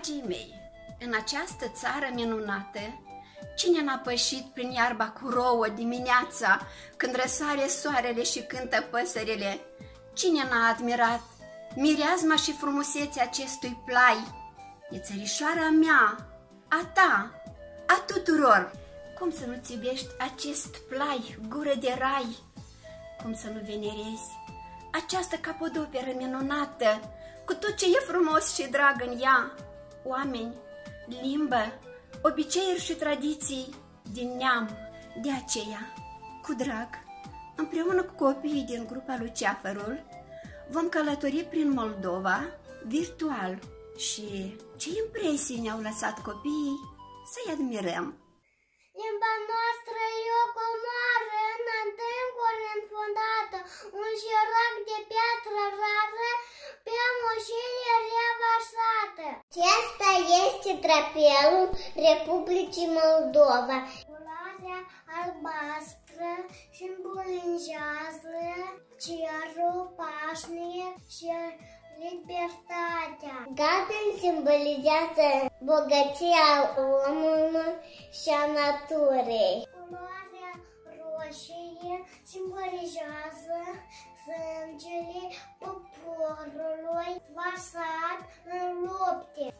Dragii mei, în această țară minunată, cine n-a pășit prin iarba cu rouă dimineața, când răsare soarele și cântă păsările? Cine n-a admirat mireazma și frumusețea acestui plai? E țărișoara mea, a ta, a tuturor. Cum să nu-ți iubești acest plai, gură de rai? Cum să nu venerezi această capodoperă minunată, cu tot ce e frumos și drag în ea? Oameni, limbă, obiceiuri și tradiții din neam. De aceea, cu drag, împreună cu copiii din grupa Luceafărul, vom călători prin Moldova virtual și ce impresii ne-au lăsat copiii să-i admirăm. Limba noastră e o comoară în adâncuri înfundată, un șirac de piatră rară pe moșilie revarsată. Acesta este drapelul Republicii Moldova. Culoarea albastră simbolizează cerul pașnic și libertatea. Galben simbolizează bogăția omului și a naturii. Culoarea roșie simbolizează sângele poporului varsat în хлопці.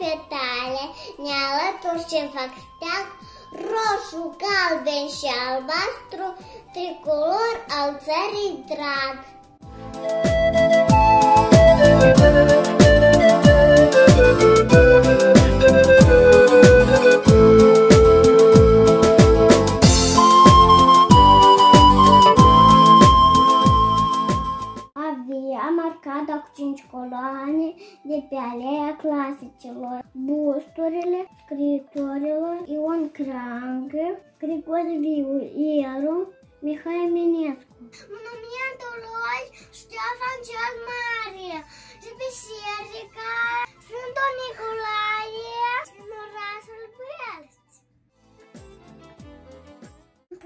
Petale ne alături ce fac steag, roșu, galben și albastru, tricolor al țării drag. Avia marcată cu cinci coloane de pe aleea clasicilor. Busturile scriitorilor Ion Creangă, Grigore Viu Ieru, Mihai Eminescu. Monumentul lui Ștefan cel Mare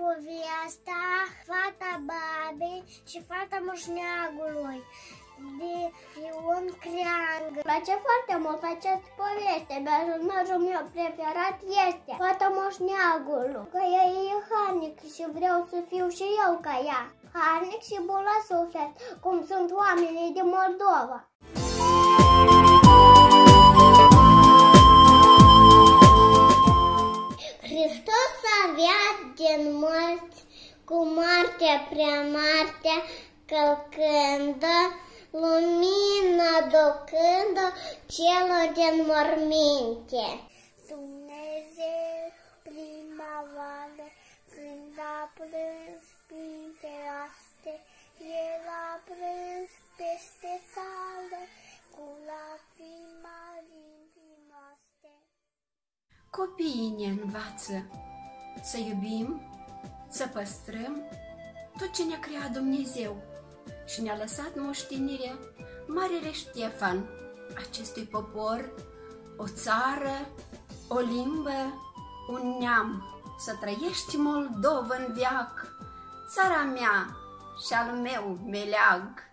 Povestea Fata Babei și Fata Moșneagului de Ion Creangă. Îmi place foarte mult această poveste. Personajul meu preferat este Fata Moșneagului. Că ea e harnic și vreau să fiu și eu ca ea. Harnic și bun la suflet, cum sunt oamenii din Moldova. Cu moartea prea moartea călcând, lumina docând celor din morminte. Dumnezeu primăvară, când a prânz printre aste, el a prânz peste sală, cu lacrima limbii noastre. Copiii ne învață să iubim, să păstrăm tot ce ne-a creat Dumnezeu și ne-a lăsat moștenire Marele Ștefan, acestui popor, o țară, o limbă, un neam. Să trăiești Moldova în viac, țara mea și al meu meleag.